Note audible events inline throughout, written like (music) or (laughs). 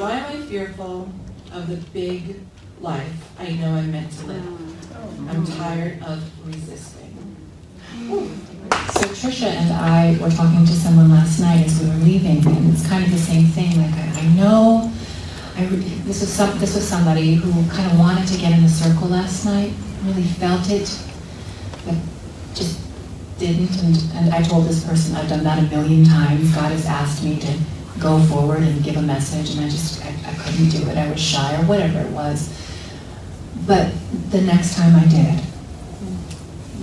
why am I fearful of the big life I know I'm meant to live? Oh. I'm tired of resisting. So Tricia and I were talking to someone last night as we were leaving, and it's kind of the same thing. Like I, I know, I re- this was some this was somebody who kind of wanted to get in the circle last night, really felt it, but just didn't. And, and I told this person I've done that a million times. God has asked me to go forward and give a message, and I just I, I couldn't do it. I was shy or whatever it was. But the next time I did,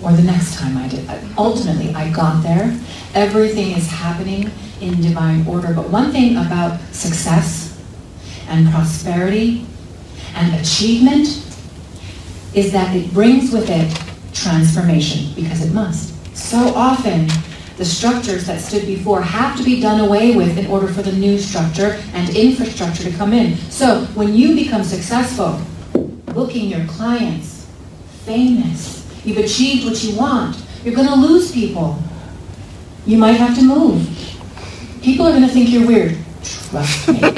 or the next time I did. Ultimately, I got there. Everything is happening in divine order. But one thing about success and prosperity and achievement is that it brings with it transformation because it must. So often, the structures that stood before have to be done away with in order for the new structure and infrastructure to come in. So when you become successful, booking your clients, famous, You've achieved what you want. You're going to lose people. You might have to move. People are going to think you're weird. Trust me. (laughs) they're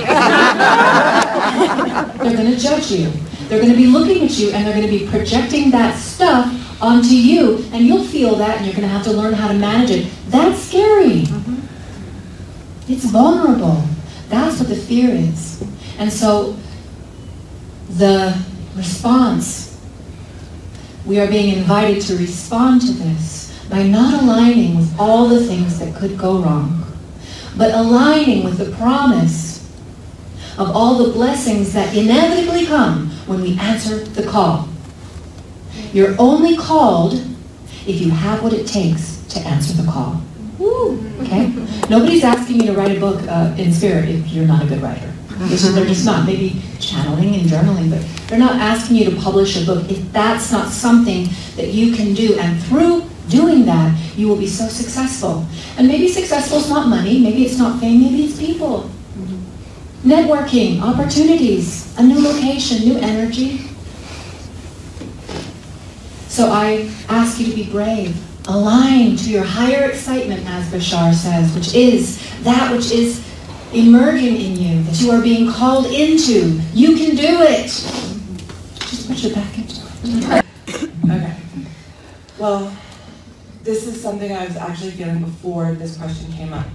going to judge you. They're going to be looking at you and they're going to be projecting that stuff onto you and you'll feel that and you're going to have to learn how to manage it. That's scary. Mm-hmm. It's vulnerable. That's what the fear is. And so the response we are being invited to respond to this by not aligning with all the things that could go wrong, but aligning with the promise of all the blessings that inevitably come when we answer the call. You're only called if you have what it takes to answer the call. Okay? Nobody's asking you to write a book uh, in spirit if you're not a good writer. they're just not. Maybe channeling and journaling, but they're not asking you to publish a book if that's not something that you can do. And through doing that, you will be so successful. And maybe successful is not money, maybe it's not fame, maybe it's people. Networking, opportunities, a new location, new energy. So I ask you to be brave. Align to your higher excitement, as Bashar says, which is that which is emerging in you, that you are being called into. You can do it. Just put your back into okay. Well, this is something I was actually feeling before this question came up.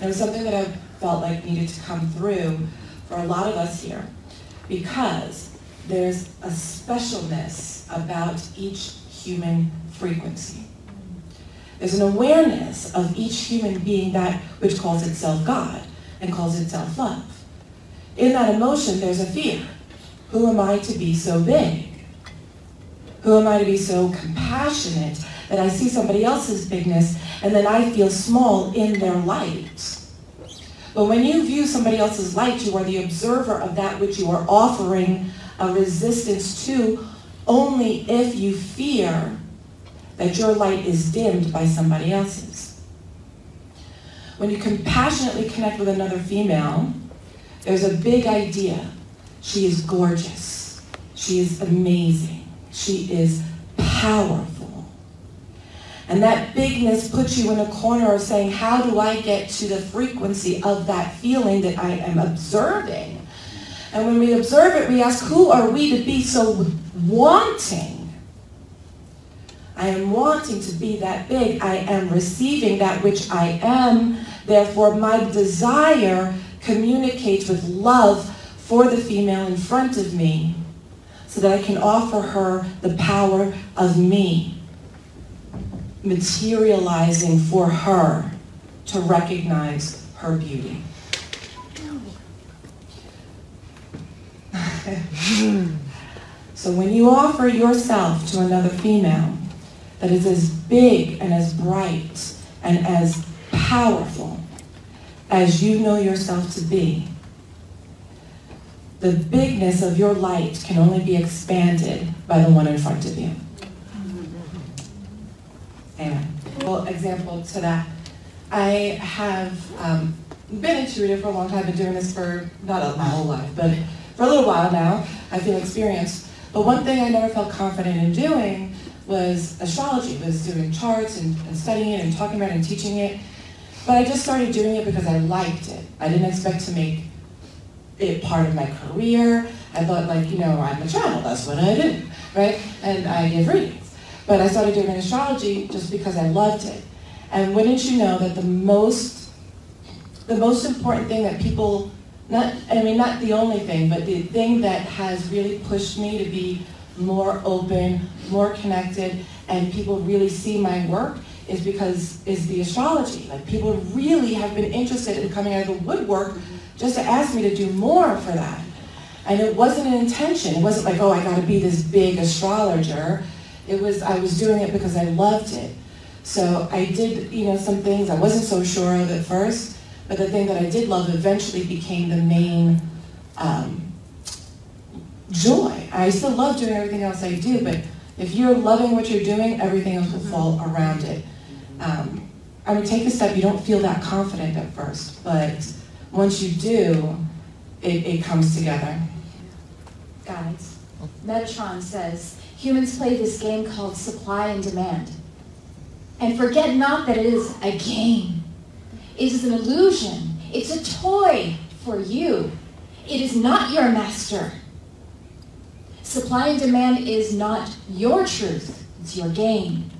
And it was something that I felt like needed to come through for a lot of us here because there's a specialness about each human frequency. There's an awareness of each human being that which calls itself God and calls itself love. In that emotion, there's a fear. Who am I to be so big? Who am I to be so compassionate that I see somebody else's bigness and then I feel small in their light? But when you view somebody else's light, you are the observer of that which you are offering a resistance to only if you fear that your light is dimmed by somebody else's. When you compassionately connect with another female, there's a big idea. She is gorgeous. She is amazing. She is powerful. And that bigness puts you in a corner of saying, how do I get to the frequency of that feeling that I am observing? And when we observe it, we ask, who are we to be so wanting? I am wanting to be that big. I am receiving that which I am. Therefore, my desire communicates with love for the female in front of me so that I can offer her the power of me, materializing for her to recognize her beauty. (laughs) so when you offer yourself to another female that is as big and as bright and as powerful as you know yourself to be, the bigness of your light can only be expanded by the one in front of you. Amen. Well, example to that, I have um, been intuitive for a long time, I've been doing this for not my whole life, but for a little while now. I feel experienced. But one thing I never felt confident in doing was astrology, was doing charts and, and studying it and talking about it and teaching it. But I just started doing it because I liked it. I didn't expect to make it part of my career. I thought like, you know, I'm a channel, that's what I do, right? And I give readings. But I started doing astrology just because I loved it. And wouldn't you know that the most, the most important thing that people, not, I mean, not the only thing, but the thing that has really pushed me to be more open, more connected, and people really see my work is because is the astrology. Like people really have been interested in coming out of the woodwork just to ask me to do more for that. And it wasn't an intention. It wasn't like, oh, I got to be this big astrologer. It was I was doing it because I loved it. So I did, you know, some things I wasn't so sure of at first, but the thing that I did love eventually became the main um, joy. I still love doing everything else I do, but if you're loving what you're doing, everything else will fall around it. Um, I mean, take a step, you don't feel that confident at first, but once you do, it, it comes together. Guys, Metatron says, humans play this game called supply and demand. And forget not that it is a game. It is an illusion. It's a toy for you. It is not your master. Supply and demand is not your truth, it's your game.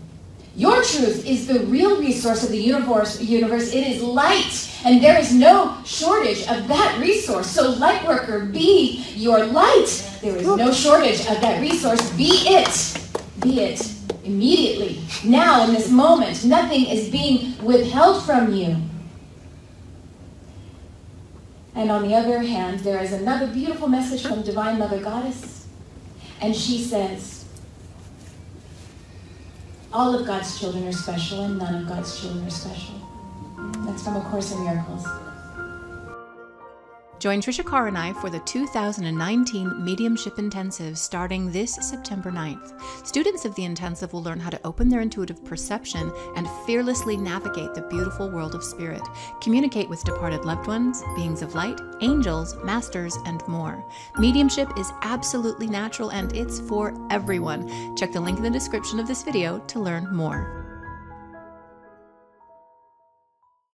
Your truth is the real resource of the universe. universe. It is light, and there is no shortage of that resource. So, Lightworker, be your light. There is no shortage of that resource. Be it. Be it immediately. Now, in this moment, nothing is being withheld from you. And on the other hand, there is another beautiful message from Divine Mother Goddess. And she says, all of God's children are special and none of God's children are special. That's from A Course in Miracles. Join Tricia Carr and I for the 2019 Mediumship Intensive starting this September 9th. Students of the intensive will learn how to open their intuitive perception and fearlessly navigate the beautiful world of spirit, communicate with departed loved ones, beings of light, angels, masters, and more. Mediumship is absolutely natural and it's for everyone. Check the link in the description of this video to learn more.